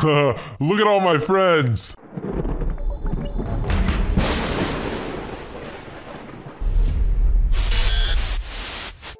Look at all my friends.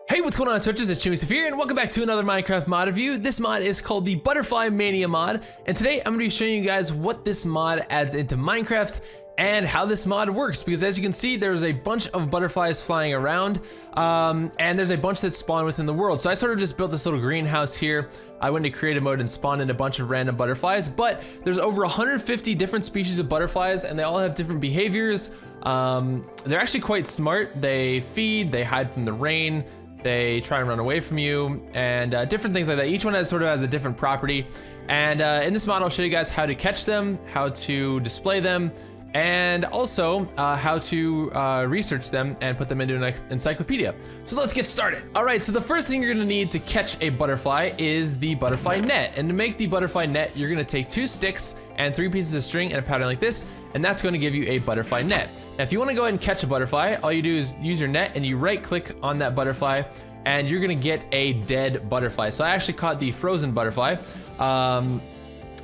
Hey, what's going on Swifters? It's ChimneySwift and welcome back to another Minecraft mod review. This mod is called the Butterfly Mania mod and today I'm going to be showing you guys what this mod adds into Minecraft and how this mod works because as you can see there's a bunch of butterflies flying around um, and there's a bunch that spawn within the world so I sort of just built this little greenhouse here I went to creative mode and spawned in a bunch of random butterflies but there's over 150 different species of butterflies and they all have different behaviors um, they're actually quite smart they feed they hide from the rain they try and run away from you, and uh, different things like that. Each one has sort of has a different property. And uh, in this mod, I'll show you guys how to catch them, how to display them, and also uh, how to uh, research them and put them into an encyclopedia. So let's get started. All right, so the first thing you're gonna need to catch a butterfly is the butterfly net. And to make the butterfly net, you're gonna take two sticks and three pieces of string and a pattern like this, and that's gonna give you a butterfly net. Now, if you wanna go ahead and catch a butterfly, all you do is use your net and you right click on that butterfly and you're gonna get a dead butterfly. So I actually caught the frozen butterfly. Um,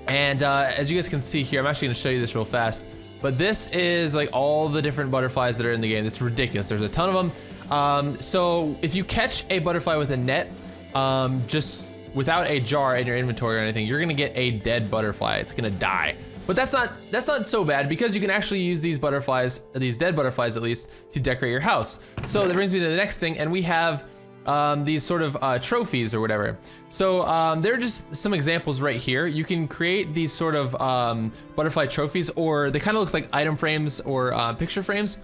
and uh, as you guys can see here, I'm actually gonna show you this real fast. But this is like all the different butterflies that are in the game. It's ridiculous. There's a ton of them. Um, so if you catch a butterfly with a net, um, just without a jar in your inventory or anything, you're gonna get a dead butterfly. It's gonna die. But that's not that's not so bad because you can actually use these butterflies, these dead butterflies at least, to decorate your house. So that brings me to the next thing, and we have um, these sort of uh, trophies or whatever. So um, there are just some examples right here. You can create these sort of um, butterfly trophies or they kind of looks like item frames or uh, picture frames.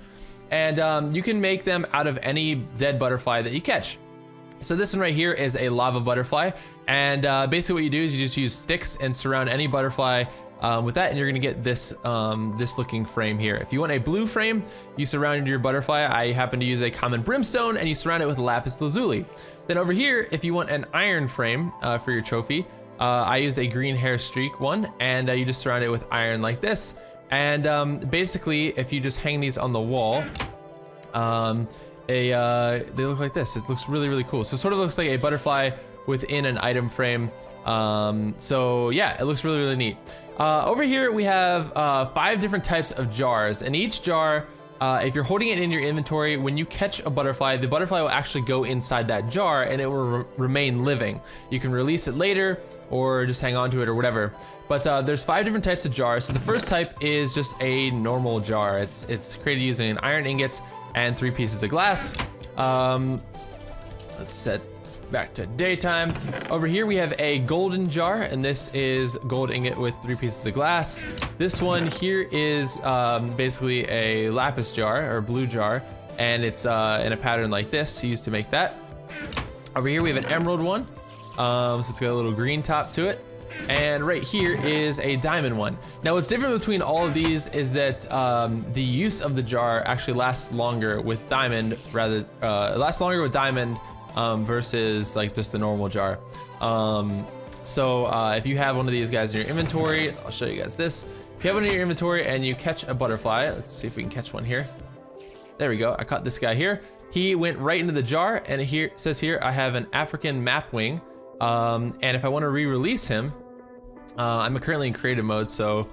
And um, you can make them out of any dead butterfly that you catch. So this one right here is a lava butterfly. And uh, basically what you do is you just use sticks and surround any butterfly um, with that, and you're gonna get this um, this looking frame here. If you want a blue frame, you surround your butterfly. I happen to use a common brimstone, and you surround it with lapis lazuli. Then over here, if you want an iron frame uh, for your trophy, uh, I used a green hair streak one, and uh, you just surround it with iron like this. And um, basically, if you just hang these on the wall, um, a uh, they look like this. It looks really, really cool. So it sort of looks like a butterfly within an item frame. Um, so yeah, it looks really, really neat. Uh, over here we have uh, five different types of jars, and each jar, uh, if you're holding it in your inventory, when you catch a butterfly, the butterfly will actually go inside that jar and it will re remain living. You can release it later or just hang on to it or whatever. But uh, there's five different types of jars. So the first type is just a normal jar. It's it's created using an iron ingot and three pieces of glass. Um, let's set back to daytime. Over here we have a golden jar, and this is gold ingot with three pieces of glass. This one here is um, basically a lapis jar, or blue jar, and it's uh, in a pattern like this, used to make that. Over here we have an emerald one, um, so it's got a little green top to it. And right here is a diamond one. Now what's different between all of these is that um, the use of the jar actually lasts longer with diamond rather, uh, lasts longer with diamond um, versus like just the normal jar. Um, so uh, if you have one of these guys in your inventory, I'll show you guys this. If you have one in your inventory and you catch a butterfly, let's see if we can catch one here. There we go, I caught this guy here. He went right into the jar and here says here, I have an African map wing. Um, and if I wanna re-release him, uh, I'm currently in creative mode, so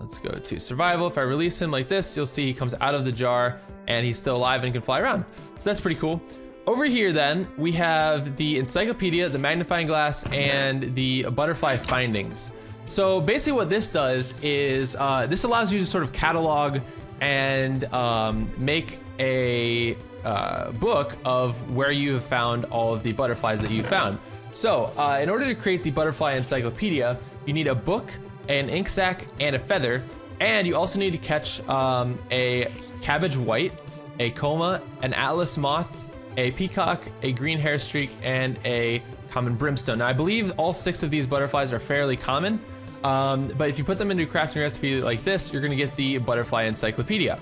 let's go to survival. If I release him like this, you'll see he comes out of the jar and he's still alive and can fly around. So that's pretty cool. Over here then, we have the encyclopedia, the magnifying glass, and the butterfly findings. So basically what this does is, uh, this allows you to sort of catalog and um, make a uh, book of where you have found all of the butterflies that you found. So uh, in order to create the butterfly encyclopedia, you need a book, an ink sac, and a feather. And you also need to catch um, a cabbage white, a comma, an atlas moth, a peacock, a green hair streak, and a common brimstone. Now, I believe all six of these butterflies are fairly common, um, but if you put them into a crafting recipe like this, you're gonna get the butterfly encyclopedia.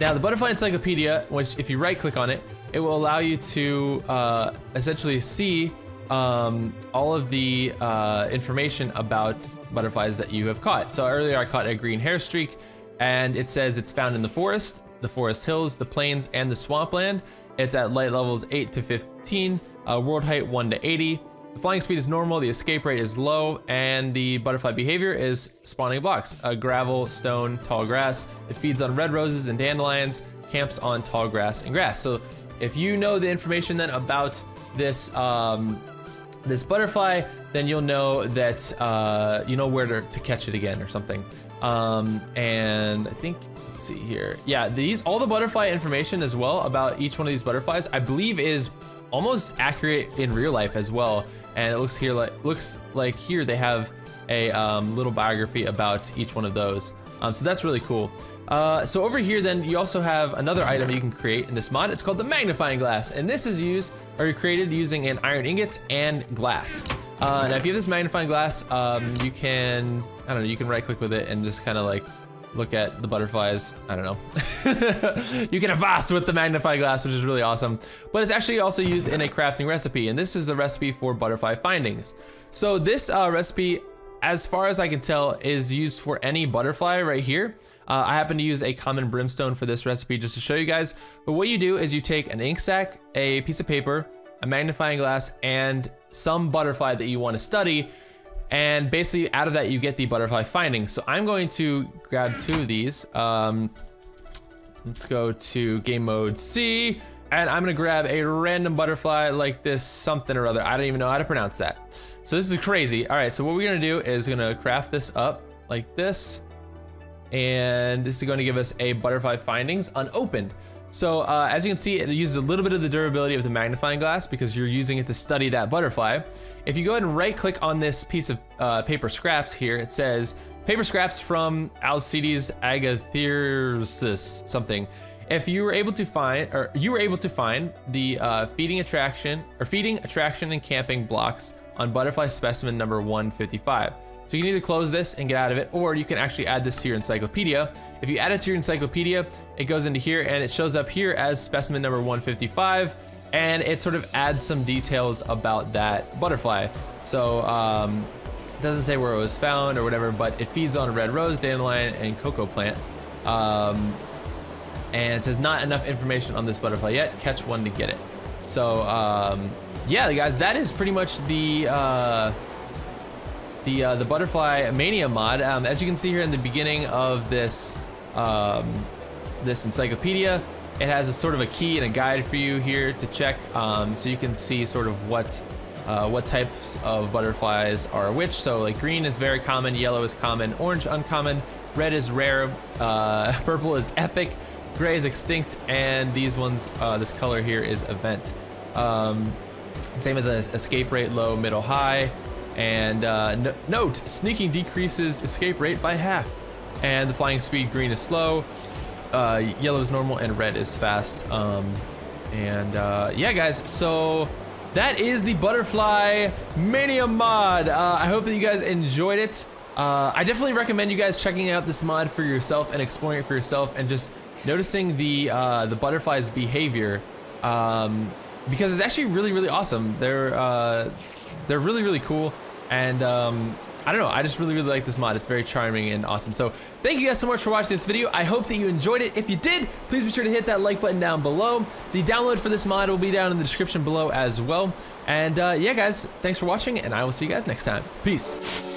Now, the butterfly encyclopedia, which if you right click on it, it will allow you to uh, essentially see um, all of the uh, information about butterflies that you have caught. So earlier I caught a green hair streak, and it says it's found in the forest, the forest hills, the plains, and the swampland. It's at light levels 8 to 15, uh, world height 1 to 80. The flying speed is normal, the escape rate is low, and the butterfly behavior is spawning blocks. Gravel, stone, tall grass. It feeds on red roses and dandelions, camps on tall grass and grass. So if you know the information then about this um, this butterfly, then you'll know that uh, you know where to, to, catch it again or something. Um, and I think let's see here. Yeah, these all the butterfly information as well about each one of these butterflies, I believe is almost accurate in real life as well. And it looks here like looks like here they have a um, little biography about each one of those. Um, so that's really cool. Uh, so over here then you also have another item you can create in this mod. It's called the magnifying glass and this is used or created using an iron ingot and glass. Uh, now if you have this magnifying glass, um, you can, I don't know, you can right click with it and just kind of like look at the butterflies. I don't know. you can advance with the magnifying glass, which is really awesome. But it's actually also used in a crafting recipe, and this is the recipe for butterfly findings. So this uh, recipe, as far as I can tell, is used for any butterfly right here. Uh, I happen to use a common brimstone for this recipe just to show you guys. But what you do is you take an ink sac, a piece of paper, a magnifying glass, and some butterfly that you want to study. And basically out of that, you get the butterfly findings. So I'm going to grab two of these. Um, let's go to game mode C. And I'm gonna grab a random butterfly like this something or other. I don't even know how to pronounce that. So this is crazy. All right, so what we're gonna do is gonna craft this up like this and this is going to give us a butterfly findings unopened. So uh, as you can see, it uses a little bit of the durability of the magnifying glass because you're using it to study that butterfly. If you go ahead and right click on this piece of uh, paper scraps here, it says paper scraps from Alcides agathyrsus something. If you were able to find, or you were able to find the uh, feeding attraction, or feeding attraction and camping blocks on butterfly specimen number 155. So you can either close this and get out of it, or you can actually add this to your encyclopedia. If you add it to your encyclopedia, it goes into here and it shows up here as specimen number 155, and it sort of adds some details about that butterfly. So um, it doesn't say where it was found or whatever, but it feeds on a red rose, dandelion, and cocoa plant. Um, and it says not enough information on this butterfly yet. Catch one to get it. So um, yeah, guys, that is pretty much the uh, the uh, the Butterfly Mania mod. Um, as you can see here in the beginning of this um, this encyclopedia, it has a sort of a key and a guide for you here to check, um, so you can see sort of what uh, what types of butterflies are which. So like green is very common, yellow is common, orange uncommon, red is rare, uh, purple is epic, gray is extinct, and these ones, uh, this color here is event. Um, same with the escape rate, low, middle, high. And uh, note, sneaking decreases escape rate by half. And the flying speed green is slow, uh, yellow is normal, and red is fast. Um, and uh, yeah, guys, so that is the Butterfly Mania mod. Uh, I hope that you guys enjoyed it. Uh, I definitely recommend you guys checking out this mod for yourself and exploring it for yourself and just noticing the uh, the butterfly's behavior um, because it's actually really really awesome. They're they're really really cool. And um, I don't know, I just really, really like this mod. It's very charming and awesome. So thank you guys so much for watching this video. I hope that you enjoyed it. If you did, please be sure to hit that like button down below. The download for this mod will be down in the description below as well. And uh, yeah, guys, thanks for watching, and I will see you guys next time. Peace.